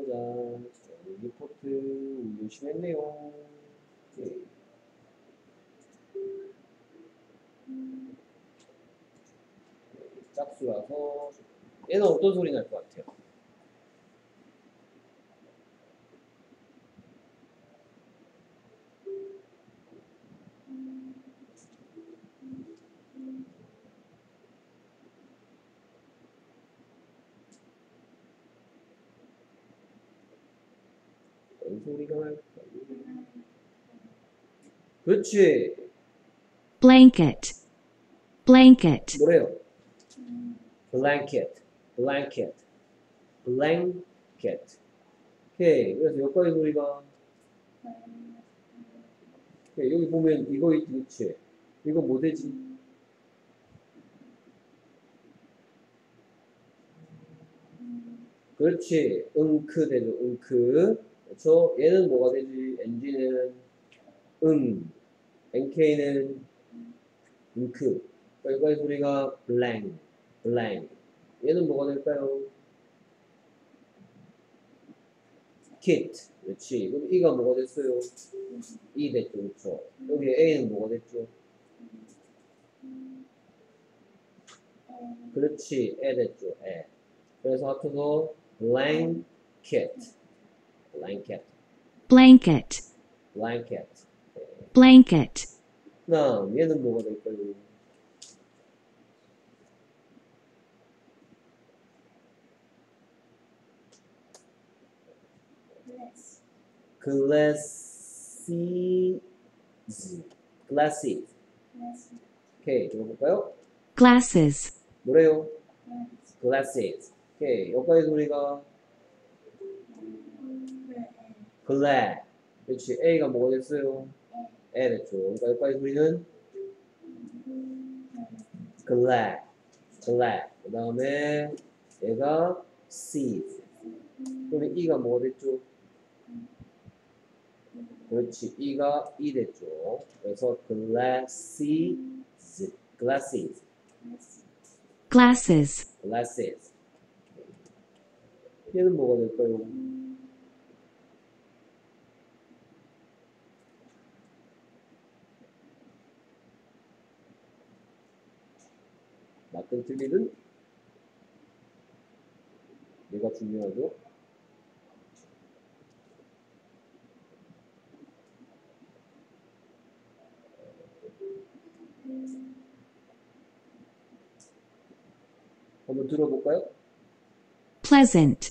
보자. 자, 리포트 우리 열심히 했네요. 오케이. 짝수라서 얘는 어떤 소리 날 것 같아요? 어떤 소리가 날까? 그렇지. blanket, blanket, 뭐래요? blanket, blanket, blanket. 오케이. 그래서 여기까지 소리가 오케이. 여기 보면 이거 있지? 이거 뭐 되지? 그렇지. 응크 되죠, 응크. 그렇죠? 얘는 뭐가 되지? NG는 음, NK는 잉크. 그러니까 여기까지 소리가 blank, blank. 얘는 뭐가 될까요? kit. 그렇지. 그럼 E가 뭐가 됐어요? E 됐죠. 그렇죠. 여기 A는 뭐가 됐죠? 그렇지. 에 됐죠. 에. 그래서 합쳐서 blanket. blanket. blanket, blanket. blanket, 그다음 얘는 뭐가 될까요? glasses. glasses. 오케이, 들어볼까요? glasses, 뭐래요? glasses. 오케이, 여기까지 소리가 glad. 그렇지, A가 뭐가 됐어요? 에 됐죠. 그러니까 여기까지 소리는 glad, glad. 그 다음에 얘가 sees. 그러면 E가 뭐가 됐죠? 그렇지. E가 E 됐죠. 그래서 glasses, glasses, glasses, glasses. 얘는 뭐가 될까요? 맞든 틀리든 얘가 중요하죠. 한번 들어볼까요? pleasant,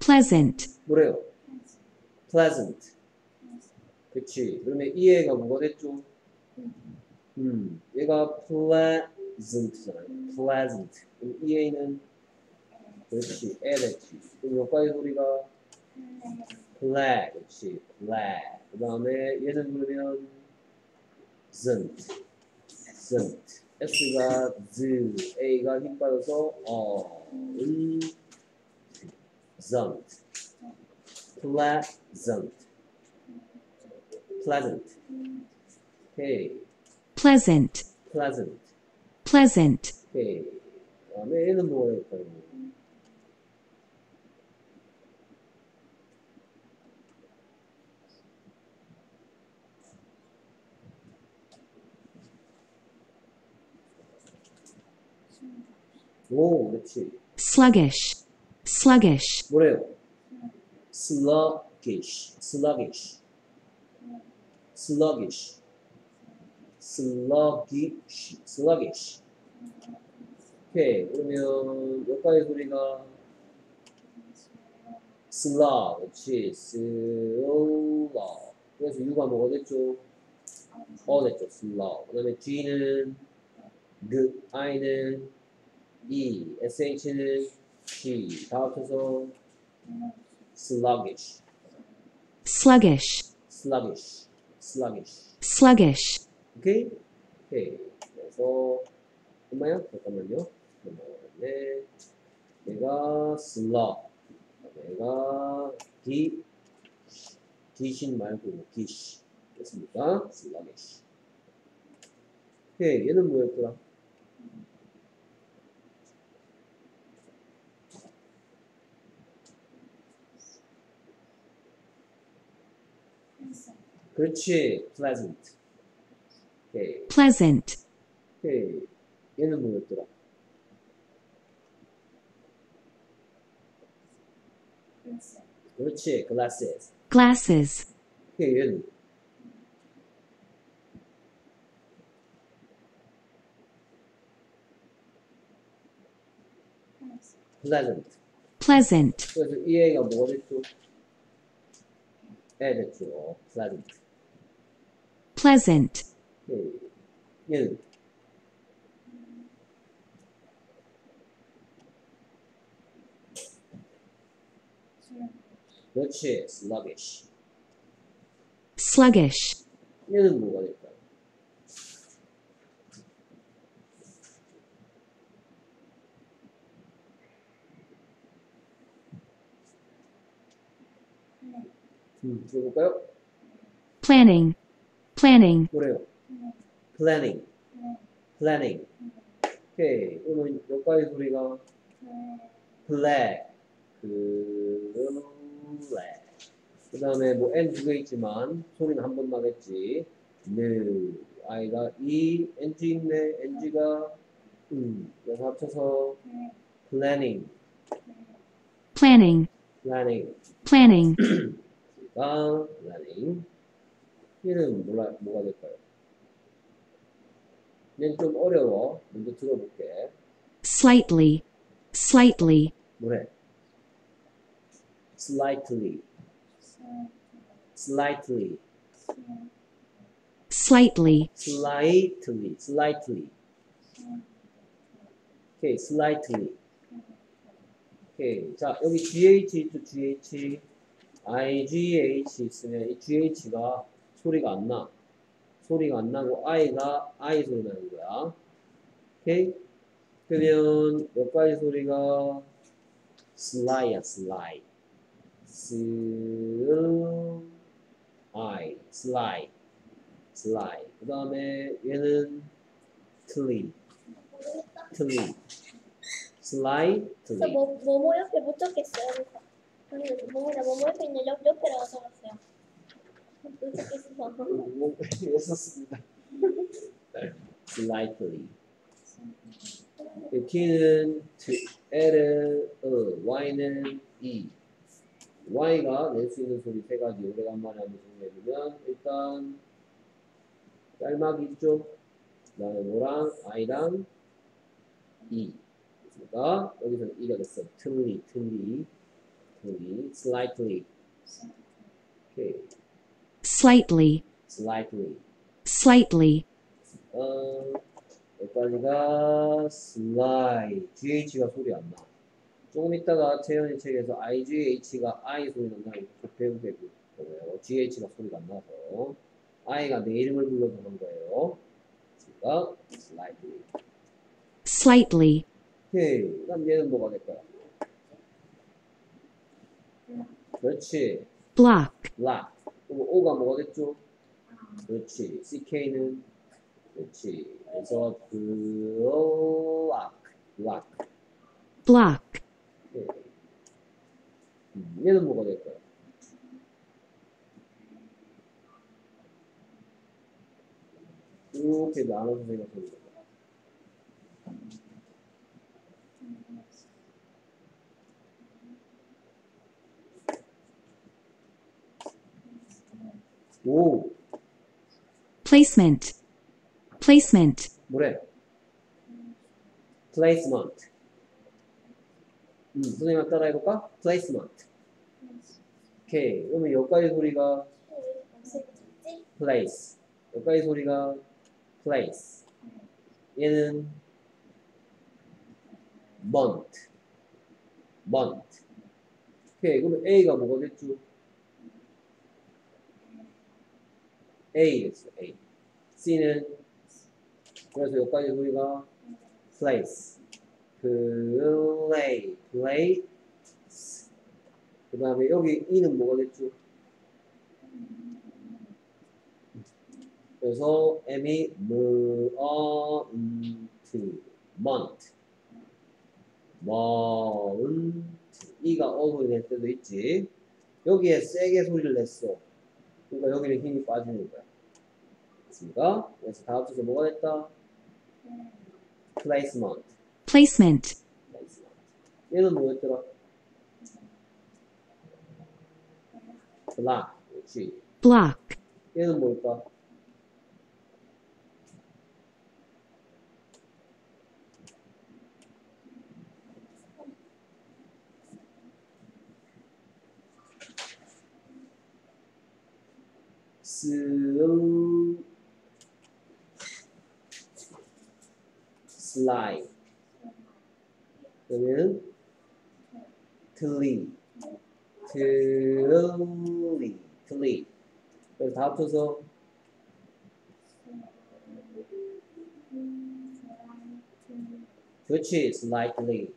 pleasant, 뭐래요? pleasant. 그치. 그러면 이 애가 뭐가 됐죠? 음, 얘가 pleasant잖 아요. pleasant. 그럼 이 애는 그렇지. 애 됐지. 그럼 여기까지 소리가 play. 그렇지. play. 그 다음에 얘는 그러면 zant. zant. S가 z, A가 힘 빠져서 어, 은, zant. pleasant. pleasant. 오케이. pleasant, pleasant. Pleasant, 오케이. 그 다음에 얘는 뭐가 될까요? 오, 그렇지. sluggish, sluggish, 뭐래요? sluggish, sluggish, sluggish, sluggish, sluggish. 오케이, 그러면 여기까지 소리가 slug, 그렇지, slug. 그래서 U가 뭐가 됐죠? 어 됐죠, slug. 그 다음에 G는 g, I는 E, SH는 G. 다 합쳐서 sluggish, sluggish, sluggish, sluggish. sluggish, 오케이? 오케이. 그래서 엄마야 잠깐만요. 네. 내가 슬러. 내가 기. 기신 말고 기시. 됐습니까? 슬러기시. 오케이. 얘는 뭐였더라? 그렇지. pleasant. 오케이. pleasant. 오케이. 얘는 뭐였더라? 그렇지. glasses. glasses, 오케이. 얘는 pleasant. pleasant, 그래서 이 애가 뭐가 됐죠? 애 됐죠. pleasant. pleasant, 오케 이. 얘는 그렇지. sluggish. sluggish, 얘는 뭐가 될까요? 음, 들어볼까요? planning, planning, 뭐래요? planning, planning. 오케이. 그러면 여기까지 소리가 black, 그, black. 그 다음에 뭐 N 두 개 있지만 소리는 한번 나겠지. 네. I가 E, NG 있네. NG가 음, 여기서 합쳐서 planning, planning, planning. planning, 가 planning. 얘는 뭐라, 뭐가 될까요? 얘는 좀 어려워. 먼저 들어볼게. slightly, slightly, 뭐래? slightly, slightly, slightly, slightly, slightly. 오케이, slightly. 오케이. 자, 여기 GH 있죠, GH. IGH 있으면 이 GH가 소리가 안 나. 소리가 안 나고 I가 I 소리 나는 거야. 오케이? 그러면 몇 가지 소리가 sly야, sly, sly, sly. 그 다음에 얘는 sly, 저 틀리. 뭐, 뭐뭐 옆에 못 적겠어요. 뭐뭐냐, 뭐뭐 옆에 있는 옆, 옆에라고 적었어요. 못 적겠어서. 뭐, 했었습니다. slightly. T는 T, L은 어, Y는 E. Y가 낼 수 있는 소리 세 가지 오래간만에 한번 정리해보면 일단 짤막 있죠? 그 다음에 뭐랑 I랑 E. 그러니까 여기서는 E가 됐어. 틀리, 틀리, 틀리, slightly. 오케이. slightly, slightly. slightly, 어, 여기까지가 slide, GH가 소리 안 나. 조금 있다가 채연이 책에서 IGH가 I 소리 난다는 거 배우게 될 거예요. GH가 소리가 안 나서 I가 내 이름을 불러서 그런 거예요. 그러니까 slightly. slightly, 오케이. 그럼 얘는 뭐가 될까요? 그렇지. block, block. 그럼 O가 뭐가 됐죠? 그렇지. CK는 그렇지. 그래서 block, block. block, 얘는 뭐가 될까요? 이렇게 나눠서 생각하는 거죠. 오, placement, placement, 뭐래? placement. 음, 선생님 따라 해볼까? placement. 오케이. 그러면 여기까지 소리가 place. 여기까지 소리가 place. 얘는 month. month. 오케이. 그러면 A가 뭐가 됐죠? A 됐어. A. C는 그래서 여기까지 소리가 place. play. play. 그 다음에 여기 E는 뭐가 됐죠? 그래서 M이 month, month, month. E가 어 소리 낼 때도 있지. 여기에 세게 소리를 냈어. 그러니까 여기는 힘이 빠지는 거야. 됐습니까? 그래서 다 합쳐서 뭐가 됐다? placement, placement. 얘는 뭐였더라? Block. 그렇지. block, 얘는 뭘까? 슬 슬라이 그러면 틀 리 틀리 틀리 그래서 다 합쳐서 그렇지 slightly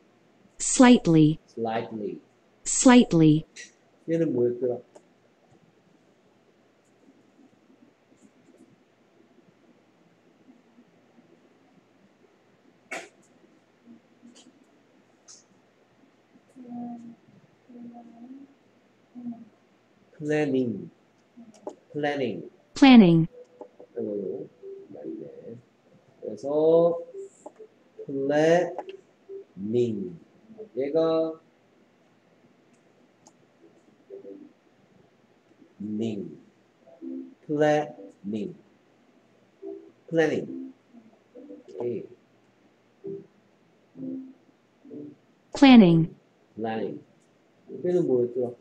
slightly, slightly slightly, 얘는 뭐였더라? planning planning planning, 이걸로 맞네. 그래서 planning 얘가 ning planning planning 오케이 planning, planning 얘는 뭐였더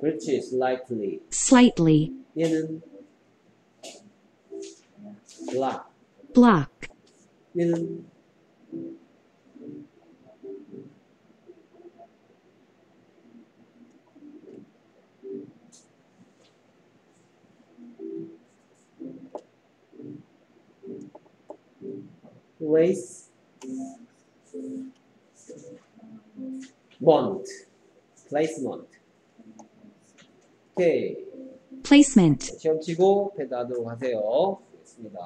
라? 그렇지 slightly slightly, 얘는 block block, 얘는 place mont placement 오케이 placement, 시험 치고 패드 하도록 하세요. 됐습니다.